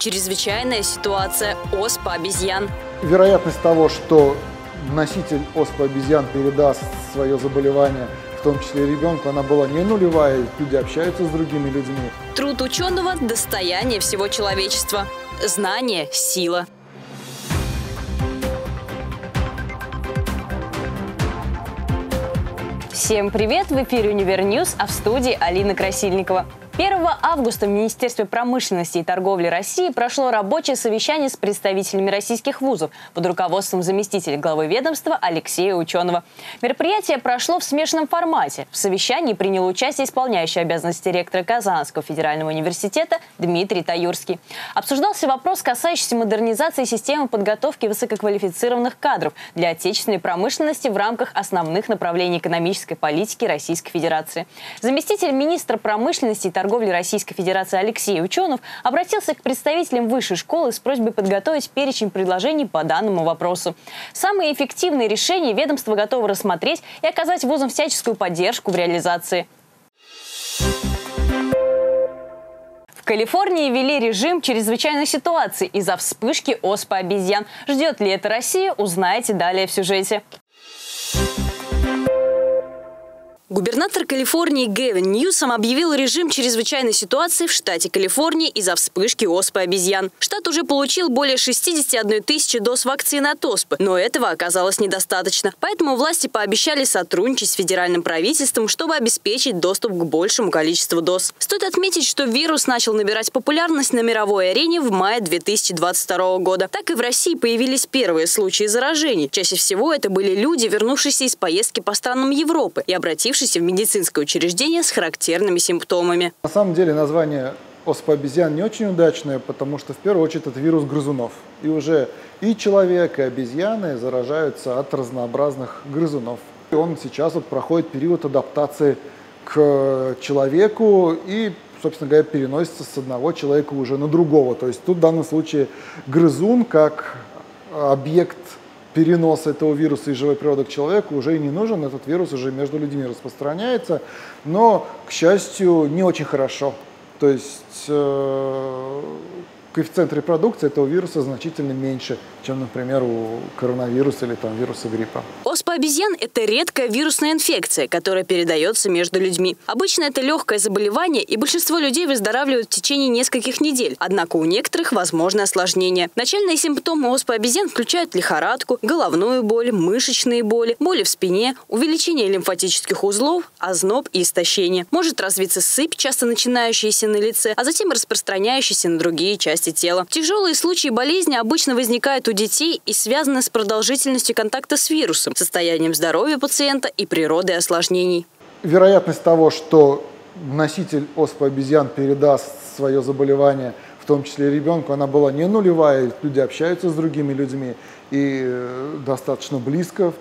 Чрезвычайная ситуация оспа обезьян. Вероятность того, что носитель оспы обезьян передаст свое заболевание в том числе ребенку, она была не нулевая, люди общаются с другими людьми. Труд ученого – достояние всего человечества. Знание – сила. Всем привет! В эфире «Универ а в студии Алина Красильникова. 1 августа в Министерстве промышленности и торговли России прошло рабочее совещание с представителями российских вузов под руководством заместителя главы ведомства Алексея Ученого. Мероприятие прошло в смешанном формате. В совещании принял участие исполняющий обязанности ректора Казанского федерального университета Дмитрий Таюрский. Обсуждался вопрос, касающийся модернизации системы подготовки высококвалифицированных кадров для отечественной промышленности в рамках основных направлений экономической политики Российской Федерации. Заместитель министра промышленности и торговли торговли Российской Федерации Алексей Ученов обратился к представителям высшей школы с просьбой подготовить перечень предложений по данному вопросу. Самые эффективные решения ведомство готово рассмотреть и оказать вузам всяческую поддержку в реализации. В Калифорнии ввели режим чрезвычайной ситуации из-за вспышки оспы обезьян. Ждет ли это Россия, узнаете далее в сюжете. Губернатор Калифорнии Гэвин Ньюсом объявил режим чрезвычайной ситуации в штате Калифорния из-за вспышки оспы обезьян. Штат уже получил более 61 тысячи доз вакцины от оспы, но этого оказалось недостаточно. Поэтому власти пообещали сотрудничать с федеральным правительством, чтобы обеспечить доступ к большему количеству доз. Стоит отметить, что вирус начал набирать популярность на мировой арене в мае 2022 года. Так и в России появились первые случаи заражений. Чаще всего это были люди, вернувшиеся из поездки по странам Европы и обратившиеся обратившийся в медицинское учреждение с характерными симптомами. На самом деле название оспа обезьян не очень удачное, потому что в первую очередь это вирус грызунов. И уже и человек, и обезьяны заражаются от разнообразных грызунов. И он сейчас вот проходит период адаптации к человеку и, собственно говоря, переносится с одного человека уже на другого. То есть тут в данном случае грызун как объект перенос этого вируса из живой природы к человеку уже и не нужен, этот вирус уже между людьми распространяется, но, к счастью, не очень хорошо. То есть э, коэффициент репродукции этого вируса значительно меньше, чем, например, у коронавируса или там, вируса гриппа. Оспа обезьян – это редкая вирусная инфекция, которая передается между людьми. Обычно это легкое заболевание, и большинство людей выздоравливают в течение нескольких недель. Однако у некоторых возможны осложнения. Начальные симптомы оспы обезьян включают лихорадку, головную боль, мышечные боли, боли в спине, увеличение лимфатических узлов, озноб и истощение. Может развиться сыпь, часто начинающаяся на лице, а затем распространяющаяся на другие части части тела. Тяжелые случаи болезни обычно возникают у детей и связаны с продолжительностью контакта с вирусом, состоянием здоровья пациента и природой осложнений. Вероятность того, что носитель оспы обезьян передаст свое заболевание, в том числе ребенку, она была не нулевая, люди общаются с другими людьми, и э, достаточно близко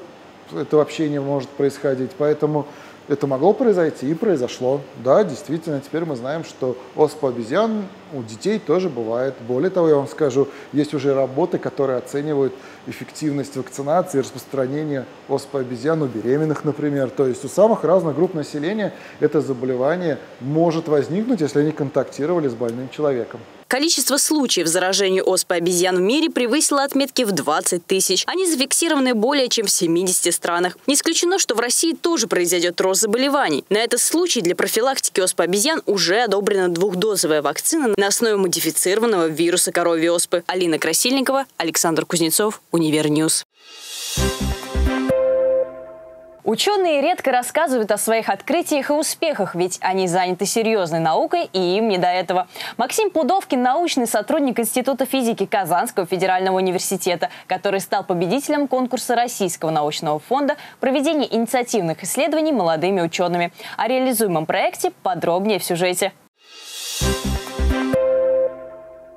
это общение может происходить. Поэтому это могло произойти и произошло. Да, действительно, теперь мы знаем, что оспа обезьян у детей тоже бывает. Более того, я вам скажу, есть уже работы, которые оценивают эффективность вакцинации и распространения оспы обезьян у беременных, например. То есть у самых разных групп населения это заболевание может возникнуть, если они контактировали с больным человеком. Количество случаев заражения оспой обезьян в мире превысило отметки в 20 тысяч. Они зафиксированы более чем в 70 странах. Не исключено, что в России тоже произойдет рост заболеваний. На этот случай для профилактики оспы обезьян уже одобрена двухдозовая вакцина на основе модифицированного вируса коровьей оспы. Алина Красильникова, Александр Кузнецов, Univer News. Ученые редко рассказывают о своих открытиях и успехах, ведь они заняты серьезной наукой, и им не до этого. Максим Пудовкин – научный сотрудник Института физики Казанского федерального университета, который стал победителем конкурса Российского научного фонда проведения инициативных исследований молодыми учеными. О реализуемом проекте подробнее в сюжете.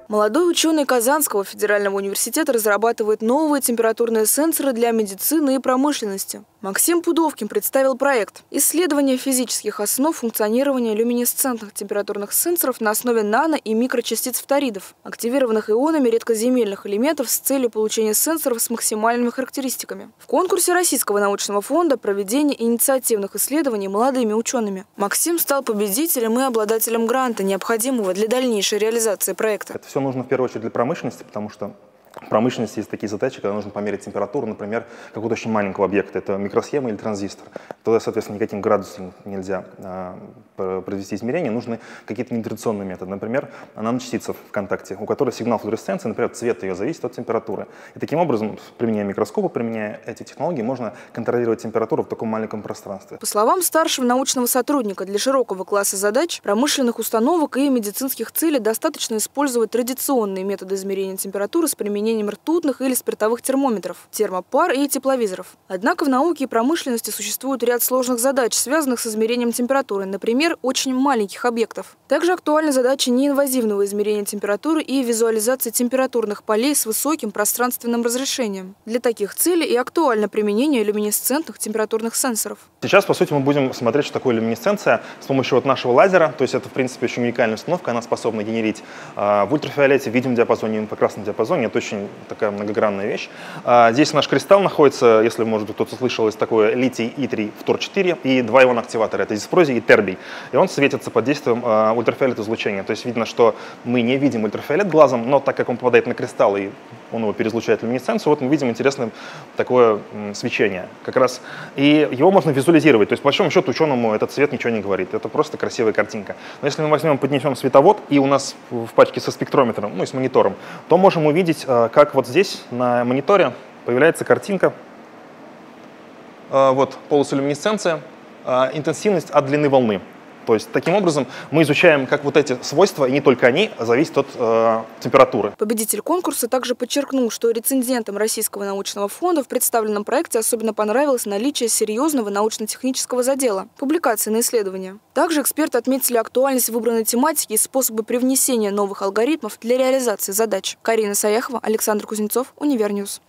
Молодой ученый Казанского федерального университета разрабатывает новые температурные сенсоры для медицины и промышленности. Максим Пудовкин представил проект «Исследование физических основ функционирования люминесцентных температурных сенсоров на основе нано- и микрочастиц фторидов, активированных ионами редкоземельных элементов с целью получения сенсоров с максимальными характеристиками». В конкурсе Российского научного фонда проведение инициативных исследований молодыми учеными. Максим стал победителем и обладателем гранта, необходимого для дальнейшей реализации проекта. Это все нужно в первую очередь для промышленности, потому что в промышленности есть такие задачи, когда нужно померить температуру, например, какого-то очень маленького объекта, это микросхема или транзистор. Тогда, соответственно, никаким градусом нельзя а, произвести измерения, нужны какие-то нетрадиционные методы. Например, наночастица в контакте, у которой сигнал флуоресценции, например, цвет ее зависит от температуры. И таким образом, применяя микроскопы, применяя эти технологии, можно контролировать температуру в таком маленьком пространстве. По словам старшего научного сотрудника, для широкого класса задач, промышленных установок и медицинских целей достаточно использовать традиционные методы измерения температуры с применением применением ртутных или спиртовых термометров, термопар и тепловизоров. Однако в науке и промышленности существует ряд сложных задач, связанных с измерением температуры, например, очень маленьких объектов. Также актуальны задачи неинвазивного измерения температуры и визуализации температурных полей с высоким пространственным разрешением. Для таких целей и актуально применение люминесцентных температурных сенсоров. Сейчас, по сути, мы будем смотреть, что такое люминесценция с помощью вот нашего лазера. То есть это, в принципе, очень уникальная установка. Она способна генерить э, в ультрафиолете, в видимом диапазоне, в инфракрасном диапазоне. Это очень такая многогранная вещь. А, здесь наш кристалл находится, если, может кто-то слышал, есть такое литий И3 фтор-4 и два иона активатора, это диспрозий и тербий. И он светится под действием а, ультрафиолет излучения. То есть видно, что мы не видим ультрафиолет глазом, но так как он попадает на кристалл и он его переизлучает люминесценцию, вот мы видим интересное такое свечение как раз. И его можно визуализировать. То есть, по большому счету, ученому этот цвет ничего не говорит. Это просто красивая картинка. Но если мы возьмем, поднесем световод, и у нас в пачке со спектрометром, ну и с монитором, то можем увидеть, а, как вот здесь на мониторе появляется картинка. А, вот полусолюминесценция, а, интенсивность от длины волны. То есть таким образом мы изучаем, как вот эти свойства, и не только они, зависят от э, температуры. Победитель конкурса также подчеркнул, что рецензентам Российского научного фонда в представленном проекте особенно понравилось наличие серьезного научно-технического задела – публикации на исследования. Также эксперты отметили актуальность выбранной тематики и способы привнесения новых алгоритмов для реализации задач. Карина Саяхова, Александр Кузнецов, Univer News.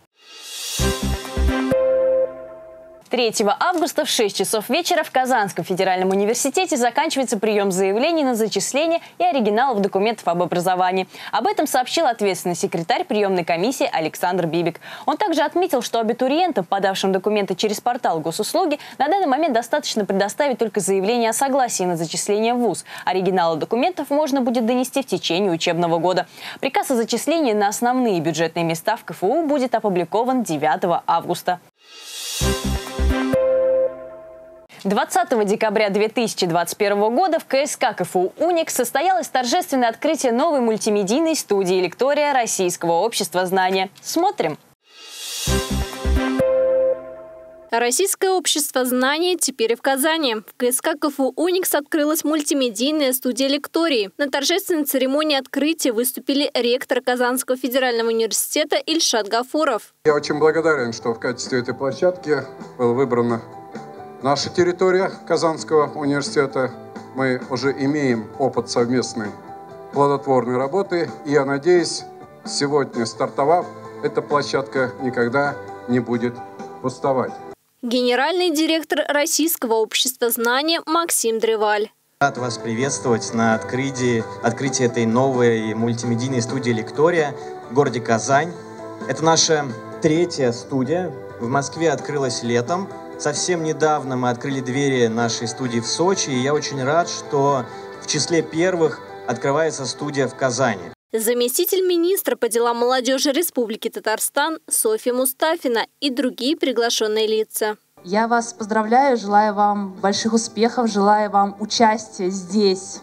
3 августа в 6 часов вечера в Казанском федеральном университете заканчивается прием заявлений на зачисление и оригиналов документов об образовании. Об этом сообщил ответственный секретарь приемной комиссии Александр Бибик. Он также отметил, что абитуриентам, подавшим документы через портал госуслуги, на данный момент достаточно предоставить только заявление о согласии на зачисление в ВУЗ. Оригиналы документов можно будет донести в течение учебного года. Приказ о зачислении на основные бюджетные места в КФУ будет опубликован 9 августа. 20 декабря 2021 года в КСК КФУ «Уникс» состоялось торжественное открытие новой мультимедийной студии «Лектория Российского общества знания». Смотрим! Российское общество знаний теперь в Казани. В КСК КФУ «Уникс» открылась мультимедийная студия лектории. На торжественной церемонии открытия выступили ректор Казанского федерального университета Ильшат Гафуров. Я очень благодарен, что в качестве этой площадки был выбран Наша территория Казанского университета, мы уже имеем опыт совместной плодотворной работы. И я надеюсь, сегодня стартовав, эта площадка никогда не будет пустовать. Генеральный директор Российского общества знания Максим Древаль. Рад вас приветствовать на открытии, открытии этой новой мультимедийной студии «Лектория» в городе Казань. Это наша третья студия. В Москве открылась летом – Совсем недавно мы открыли двери нашей студии в Сочи, и я очень рад, что в числе первых открывается студия в Казани. Заместитель министра по делам молодежи Республики Татарстан Софья Мустафина и другие приглашенные лица. Я вас поздравляю, желаю вам больших успехов, желаю вам участия здесь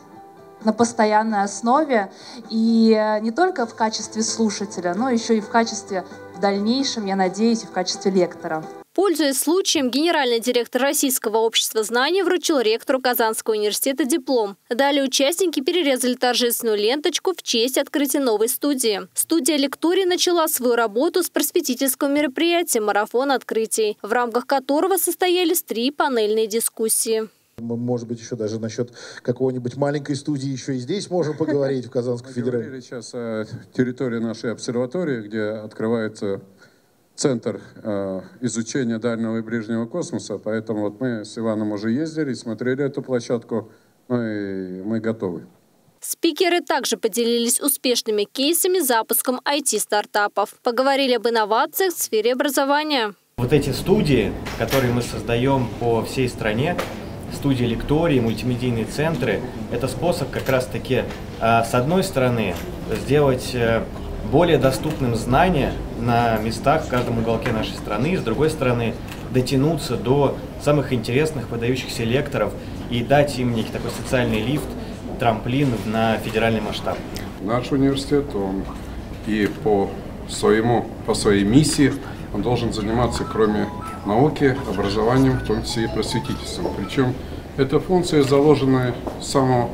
на постоянной основе и не только в качестве слушателя, но еще и в качестве в дальнейшем, я надеюсь, в качестве лектора. Пользуясь случаем, генеральный директор Российского общества знаний вручил ректору Казанского университета диплом. Далее участники перерезали торжественную ленточку в честь открытия новой студии. Студия лектории начала свою работу с просветительского мероприятия «Марафон открытий», в рамках которого состоялись три панельные дискуссии. Мы, может быть, еще даже насчет какого-нибудь маленькой студии еще и здесь можем поговорить в Казанском федерале. Мы сейчас о территории нашей обсерватории, где открывается центр э, изучения дальнего и ближнего космоса, поэтому вот мы с Иваном уже ездили, смотрели эту площадку, ну и мы готовы. Спикеры также поделились успешными кейсами запуском IT-стартапов. Поговорили об инновациях в сфере образования. Вот эти студии, которые мы создаем по всей стране, студии лектории, мультимедийные центры, это способ как раз-таки, а, с одной стороны, сделать э, более доступным знания на местах в каждом уголке нашей страны, с другой стороны, дотянуться до самых интересных, выдающихся лекторов и дать им некий такой социальный лифт, трамплин на федеральный масштаб. Наш университет, он и по своему, по своей миссии, он должен заниматься, кроме науки, образованием, в том числе и просветительством. Причем эта функция заложена с самого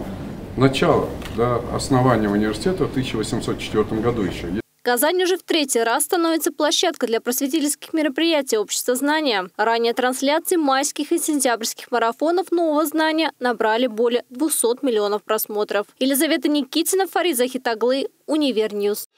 начала, до основания университета в 1804 году еще. Казань уже в третий раз становится площадкой для просветительских мероприятий общества знания. Ранее трансляции майских и сентябрьских марафонов нового знания набрали более 200 миллионов просмотров. Елизавета Никитина, Фарид Захитоглы, Univer News.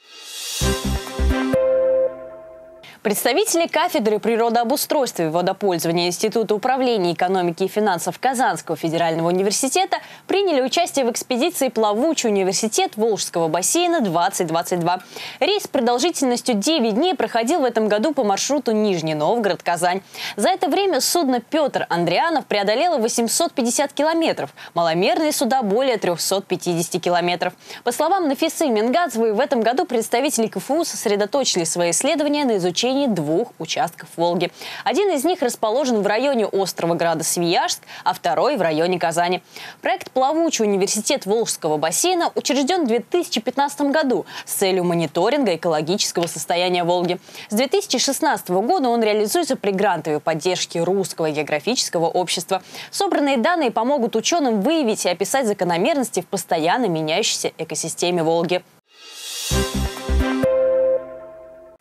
Представители кафедры природообустройства и водопользования Института управления экономики и финансов Казанского федерального университета приняли участие в экспедиции «Плавучий университет Волжского бассейна-2022». Рейс продолжительностью 9 дней проходил в этом году по маршруту Нижний Новгород-Казань. За это время судно «Петр Андрианов» преодолело 850 километров, маломерные суда – более 350 километров. По словам Нафисы Мингадзевой, в этом году представители КФУ сосредоточили свои исследования на изучении изучении двух участков Волги. Один из них расположен в районе острова Града Свияжск, а второй в районе Казани. Проект «Плавучий университет Волжского бассейна» учрежден в 2015 году с целью мониторинга экологического состояния Волги. С 2016 года он реализуется при грантовой поддержке Русского географического общества. Собранные данные помогут ученым выявить и описать закономерности в постоянно меняющейся экосистеме Волги.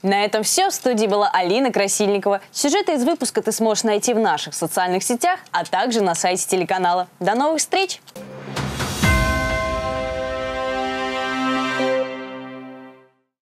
На этом все. В студии была Алина Красильникова. Сюжеты из выпуска ты сможешь найти в наших социальных сетях, а также на сайте телеканала. До новых встреч!